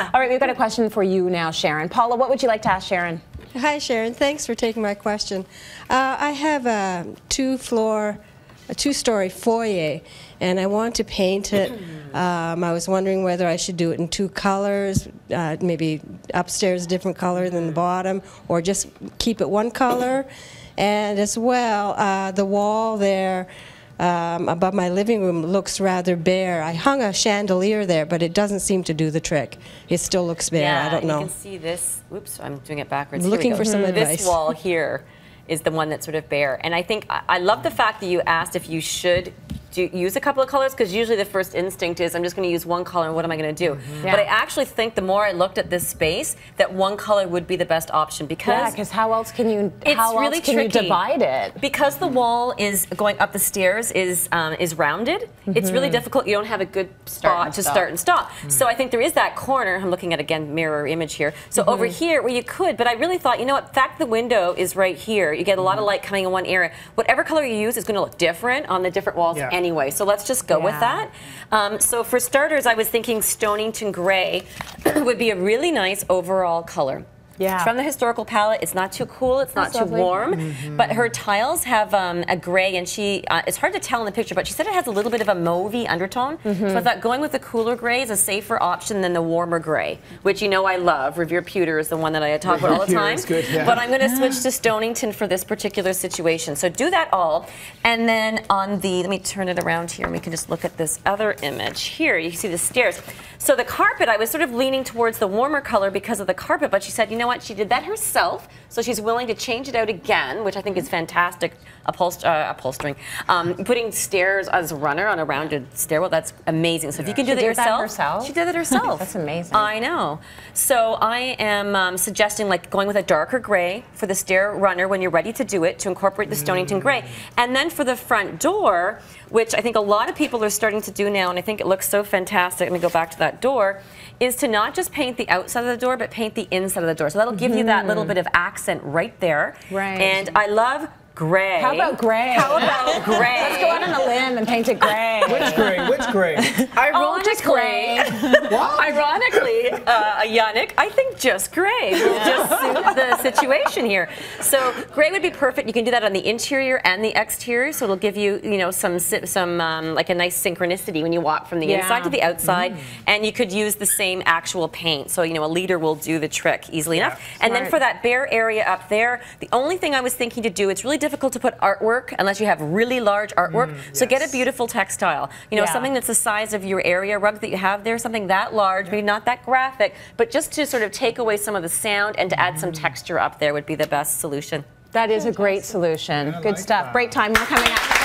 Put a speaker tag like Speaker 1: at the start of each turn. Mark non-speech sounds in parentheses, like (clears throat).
Speaker 1: All right, we've got a question for you now, Sharon. Paula, what would you like to ask Sharon?
Speaker 2: Hi, Sharon. Thanks for taking my question. Uh, I have a two-floor, a two-story foyer, and I want to paint it. (clears throat) Um, I was wondering whether I should do it in two colors, uh, maybe upstairs a different color than the bottom, or just keep it one color. And as well, uh, the wall there um, above my living room looks rather bare. I hung a chandelier there, but it doesn't seem to do the trick. It still looks bare.
Speaker 3: Yeah,
Speaker 2: I don't know.
Speaker 3: you can see this. Oops, I'm doing it backwards.
Speaker 2: Looking for some
Speaker 3: This
Speaker 2: advice.
Speaker 3: wall here is the one that's sort of bare. And I think, I I love the fact that you asked if you should do, you use a couple of colors, because usually the first instinct is, I'm just going to use one color, and what am I going to do?
Speaker 1: Yeah.
Speaker 3: But I actually think the more I looked at this space, that one color would be the best option, because
Speaker 1: Yeah,
Speaker 3: because
Speaker 1: how else can you
Speaker 3: It's
Speaker 1: how
Speaker 3: really
Speaker 1: else can
Speaker 3: tricky.
Speaker 1: you divide it?
Speaker 3: because the wall is going up the stairs is um, is rounded. It's really mm-hmm. difficult. You don't have a good spot
Speaker 1: and
Speaker 3: to
Speaker 1: stop.
Speaker 3: start and stop. Mm. So I think there is that corner. I'm looking at again mirror image here. So over mm-hmm. here where you could, but I really thought you know what? Fact the window is right here. You get a lot of light coming in one area. Whatever color you use is going to look different on the different walls
Speaker 4: Yeah.
Speaker 3: Anyway. So let's just go with that. Um, so for starters, I was thinking Stonington gray (clears throat) would be a really nice overall color.
Speaker 1: Yeah.
Speaker 3: It's from the historical palette. It's not too cool. It's not
Speaker 1: That's
Speaker 3: too
Speaker 1: lovely.
Speaker 3: warm. But her tiles have um, a gray, and she uh, it's hard to tell in the picture, but she said it has a little bit of a mauvey undertone. So I thought going with the cooler gray is a safer option than the warmer gray, which you know I love. Revere Pewter is the one that I talk about all the time.
Speaker 4: good, yeah.
Speaker 3: But I'm going to switch to Stonington for this particular situation. So do that all, and then on the let me turn it around here, and we can just look at this other image here. You can see the stairs. So the carpet, I was sort of leaning towards the warmer color because of the carpet, but she said, you know what? She did that herself, so she's willing to change it out again, which I think is fantastic. Upholst- uh, upholstering, um, putting stairs as a runner on a rounded stairwell, that's amazing. So if you can do
Speaker 1: She
Speaker 3: that
Speaker 1: did that
Speaker 3: yourself,
Speaker 1: herself?
Speaker 3: she did it herself. (laughs)
Speaker 1: That's amazing.
Speaker 3: I know. So I am um, suggesting like going with a darker gray for the stair runner when you're ready to do it to incorporate the Stonington gray. And then for the front door, which I think a lot of people are starting to do now, and I think it looks so fantastic. Let me go back to that door. Is to not just paint the outside of the door, but paint the inside of the door. So that'll give you that little mm-hmm. bit of accent right there.
Speaker 1: Right.
Speaker 3: And I love gray.
Speaker 1: How about gray?
Speaker 3: How about (laughs) gray?
Speaker 1: Let's go out on a limb and paint it gray.
Speaker 4: Which gray? Which gray? (laughs)
Speaker 1: Oh, just gray.
Speaker 3: Ironically, (laughs) uh, Yannick, I think just gray will just suit the situation here. So gray would be perfect. You can do that on the interior and the exterior, so it'll give you, you know, some some um, like a nice synchronicity when you walk from the
Speaker 1: Yeah.
Speaker 3: inside to the outside. And you could use the same actual paint, so you know a leader will do the trick easily enough. And then for that bare area up there, the only thing I was thinking to do, it's really difficult to put artwork unless you have really large artwork. so get a beautiful textile. You know,
Speaker 1: Yeah.
Speaker 3: something that's the size of your area rug that you have there, something that large, maybe not that graphic, but just to sort of take away some of the sound and to add some texture up there would be the best solution.
Speaker 1: That is a great solution.
Speaker 4: I
Speaker 1: Good
Speaker 4: like
Speaker 1: stuff.
Speaker 4: that.
Speaker 1: Break time. We're coming at you home there.